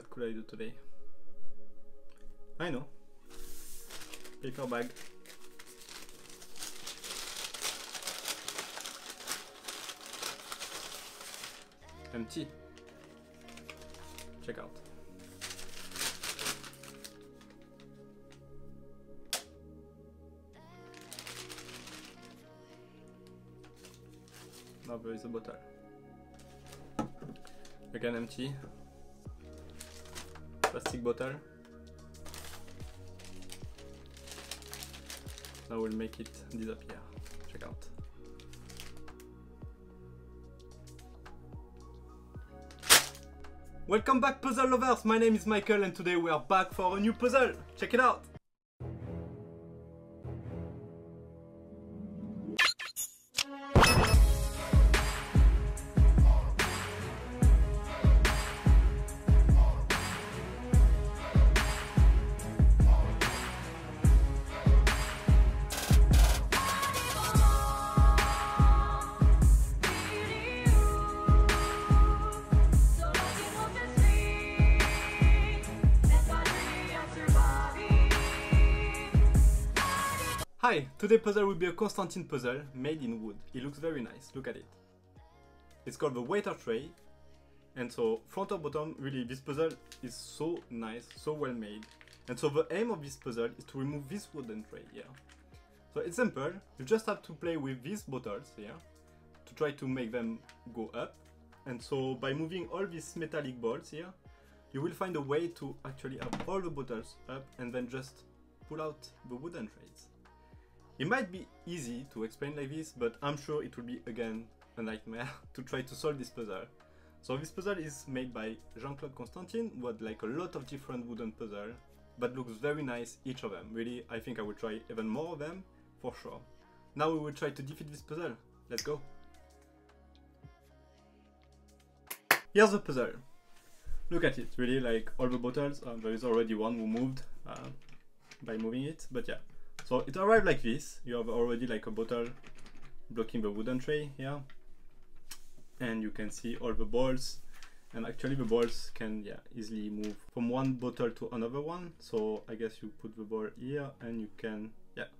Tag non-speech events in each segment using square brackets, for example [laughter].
What could I do today? I know. Paper bag. Empty. Check out. Now there is a bottle. Again empty. Plastic bottle. Now we'll make it disappear. Check out. Welcome back puzzle lovers, my name is Michael and today we are back for a new puzzle. Check it out! Hi, today puzzle will be a Constantin puzzle made in wood. It looks very nice, look at it. It's called the waiter tray. And so front or bottom, really this puzzle is so nice, so well made. And so the aim of this puzzle is to remove this wooden tray here. So it's simple, you just have to play with these bottles here to try to make them go up. And so by moving all these metallic balls here, you will find a way to actually have all the bottles up and then just pull out the wooden trays. It might be easy to explain like this, but I'm sure it will be again a nightmare [laughs] to try to solve this puzzle. So this puzzle is made by Jean-Claude Constantin, who had like a lot of different wooden puzzles, but looks very nice each of them. Really, I think I will try even more of them, for sure. Now we will try to defeat this puzzle. Let's go! Here's the puzzle. Look at it, really like all the bottles, uh, there is already one who moved uh, by moving it, but yeah. So it arrived like this. You have already like a bottle blocking the wooden tray here. And you can see all the balls. And actually the balls can yeah easily move from one bottle to another one. So I guess you put the ball here and you can yeah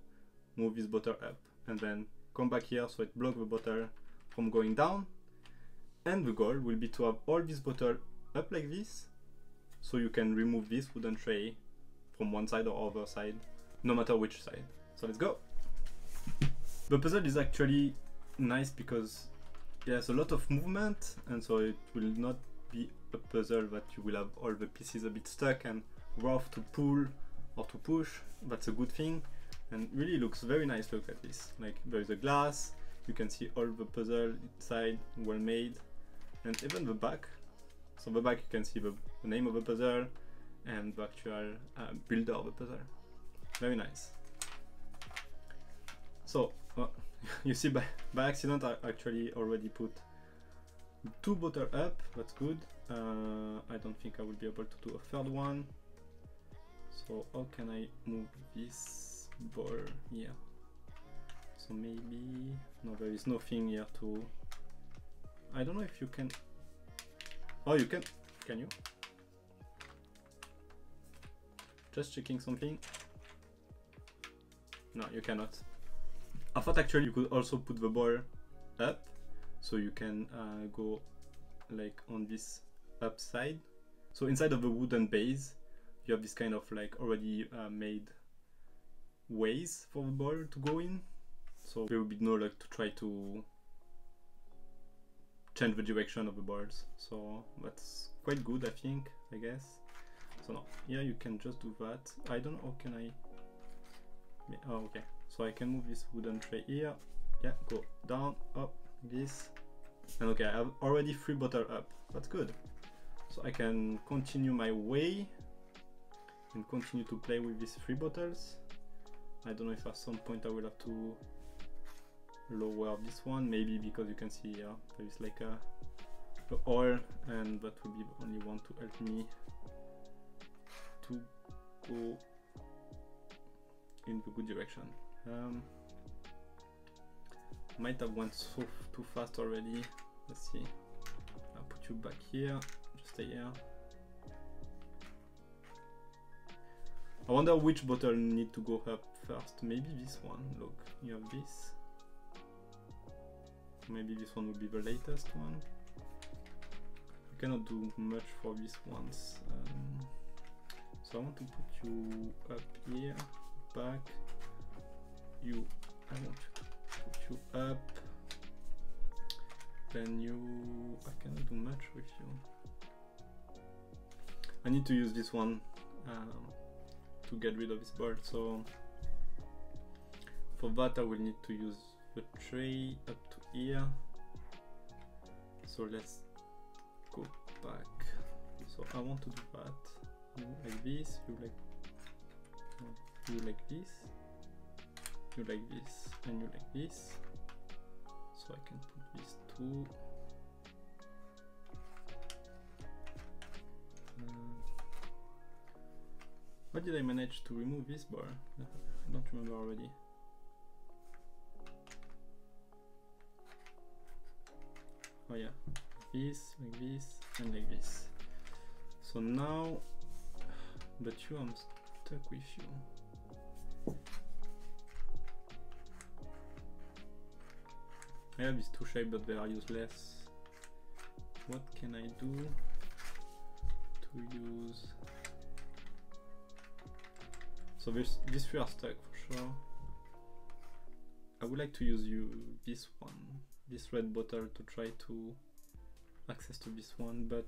move this bottle up and then come back here so it blocks the bottle from going down. And the goal will be to have all this bottle up like this so you can remove this wooden tray from one side or other side no matter which side. So let's go. The puzzle is actually nice because there's a lot of movement and so it will not be a puzzle that you will have all the pieces a bit stuck and rough to pull or to push. That's a good thing and really looks very nice look at this. Like there is a glass, you can see all the puzzle inside, well made and even the back. So the back you can see the, the name of the puzzle and the actual uh, builder of the puzzle very nice. So, uh, [laughs] you see by, by accident I actually already put two bottle up, that's good. Uh, I don't think I will be able to do a third one. So how can I move this ball here? So maybe, no there is nothing here to, I don't know if you can, oh you can, can you? Just checking something. No, you cannot. I thought actually you could also put the ball up, so you can uh, go like on this upside. So inside of the wooden base, you have this kind of like already uh, made ways for the ball to go in. So there will be no luck to try to change the direction of the balls. So that's quite good, I think, I guess. So no, yeah, you can just do that. I don't know, can I Oh, okay. So I can move this wooden tray here. Yeah, go down, up, this. And okay, I have already three bottle up. That's good. So I can continue my way and continue to play with these three bottles. I don't know if at some point I will have to lower this one, maybe because you can see here there is like a, a oil and that will be the only one to help me to go in the good direction. Um, might have went so too fast already. Let's see. I'll put you back here. Just stay here. I wonder which bottle need to go up first. Maybe this one. Look, you have this. Maybe this one will be the latest one. I cannot do much for these ones. Um, so I want to put you up here, back. You, I want to put you up. Then you, I cannot do much with you. I need to use this one um, to get rid of this bird. So for that I will need to use the tray up to here. So let's go back. So I want to do that. You like this, you like you like this, you like this, and you like this. So I can put these two. Uh, Why did I manage to remove this bar? I don't remember already. Oh yeah, this, like this, and like this. So now, but you, I'm stuck with you. Have these two shapes, but they are useless. What can I do to use? So this these three are stuck for sure. I would like to use you this one, this red bottle to try to access to this one, but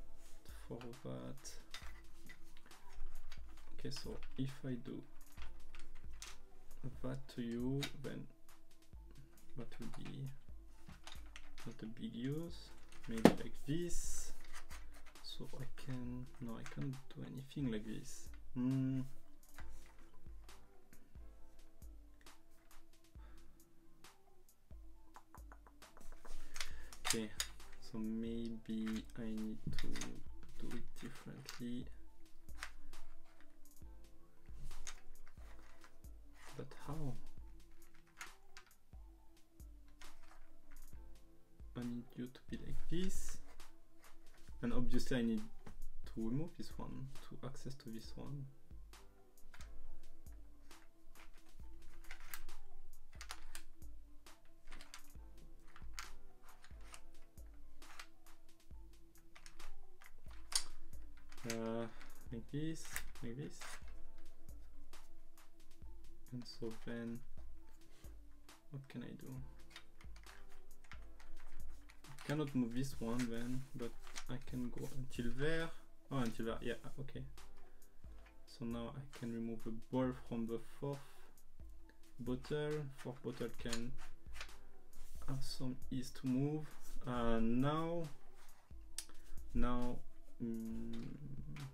for that okay so if I do that to you then that will be not a big use maybe like this so I can no I can't do anything like this hmm. okay so maybe I need to do it differently but how I need you to be like this. And obviously I need to remove this one to access to this one. Uh, like this, like this and so then what can I do? I cannot move this one then but I can go until there. Oh until there yeah okay. So now I can remove a ball from the fourth bottle. Fourth bottle can have some ease to move. Uh, now now mm,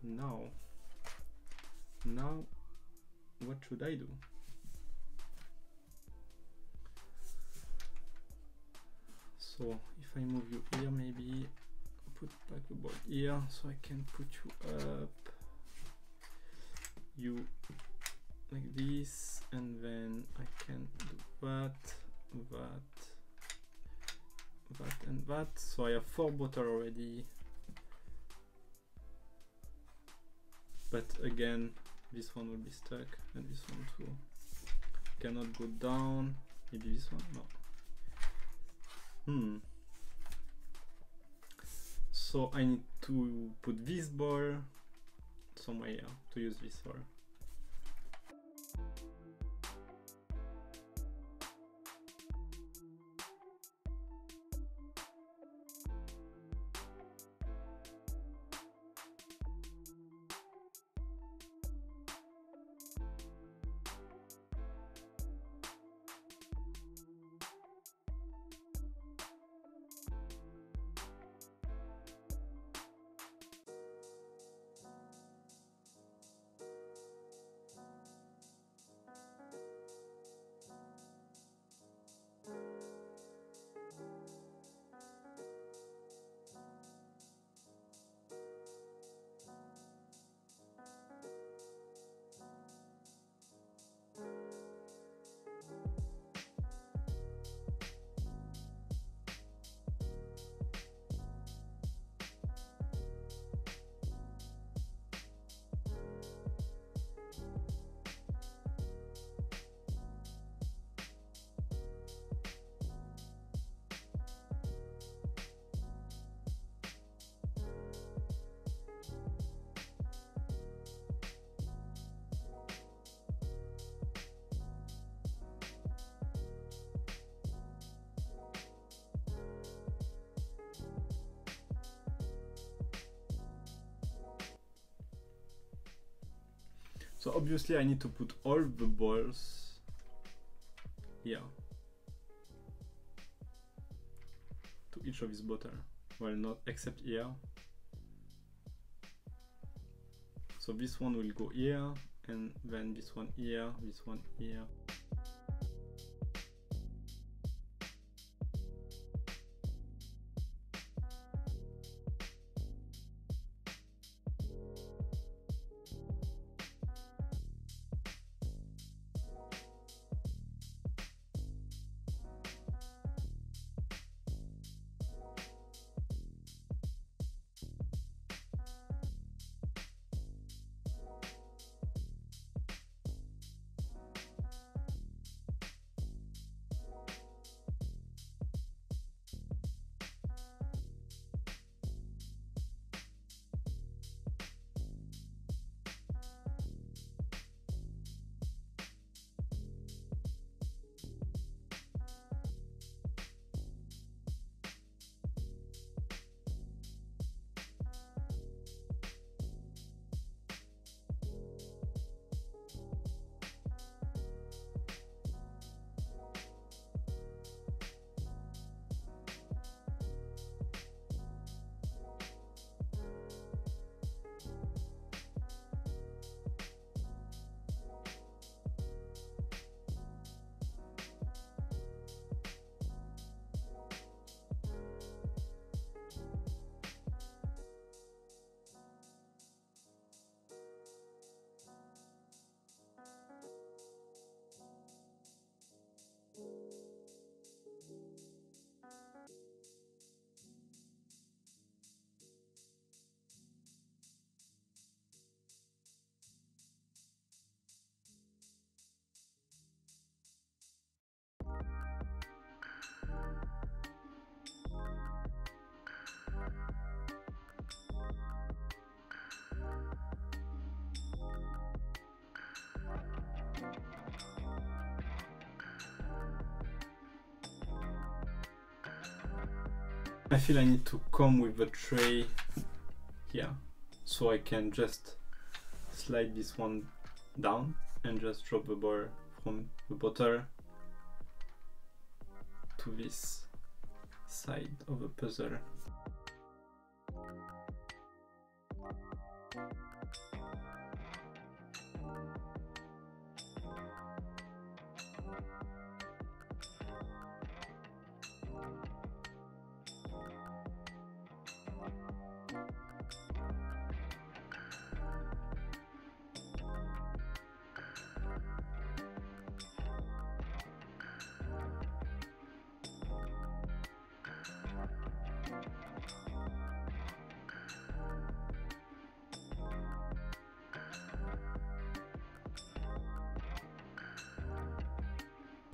now now what should I do so if I move you here maybe put back the ball here so I can put you up. You like this and then I can do that that that and that. So I have four bottle already. But again this one will be stuck and this one too. Cannot go down. Maybe this one? No Hmm. So I need to put this ball somewhere here to use this for. So obviously I need to put all the balls here to each of these bottle. Well, not except here. So this one will go here, and then this one here, this one here. I feel I need to come with a tray here so I can just slide this one down and just drop the ball from the bottle to this side of the puzzle.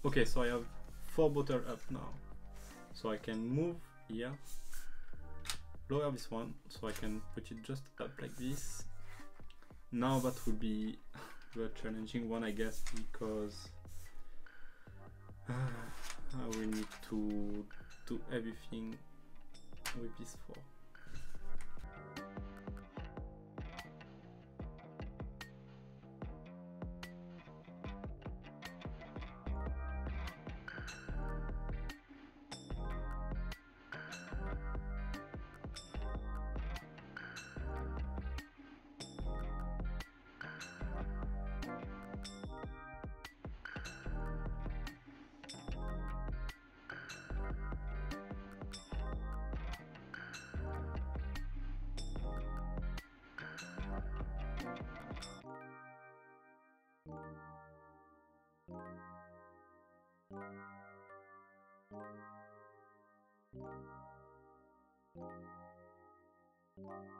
Okay, so I have four bottle up now. So I can move here, lower this one, so I can put it just up like this. Now that would be [laughs] the challenging one, I guess, because uh, [sighs] I will need to do everything with these four. Thank you.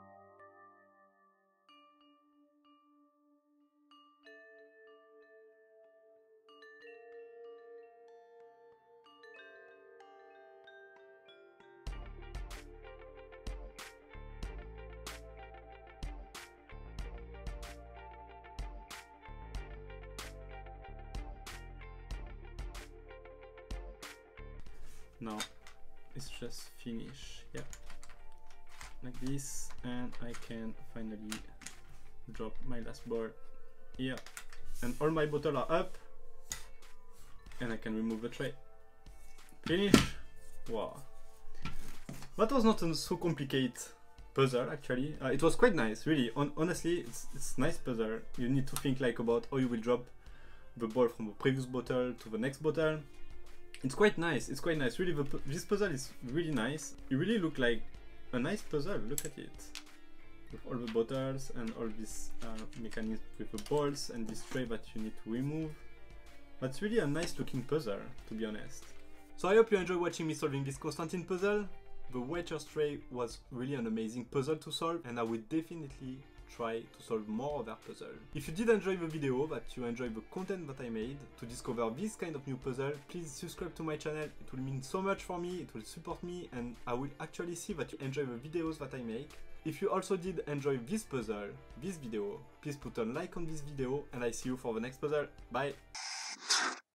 Now it's just finish yeah like this and I can finally drop my last ball here and all my bottles are up and I can remove the tray. Finish! Wow. That was not a so complicated puzzle actually. Uh, it was quite nice, really. On honestly, it's it's nice puzzle. You need to think like about how you will drop the ball from the previous bottle to the next bottle. It's quite nice. It's quite nice. Really, the, this puzzle is really nice. It really look like a nice puzzle. Look at it. With all the bottles and all this uh, mechanism with the balls and this tray that you need to remove. That's really a nice looking puzzle, to be honest. So I hope you enjoy watching me solving this Constantin puzzle. The Waiter Tray was really an amazing puzzle to solve and I would definitely try to solve more of that puzzle. If you did enjoy the video, that you enjoy the content that I made to discover this kind of new puzzle, please subscribe to my channel, it will mean so much for me, it will support me and I will actually see that you enjoy the videos that I make. If you also did enjoy this puzzle, this video, please put a like on this video and I see you for the next puzzle. Bye!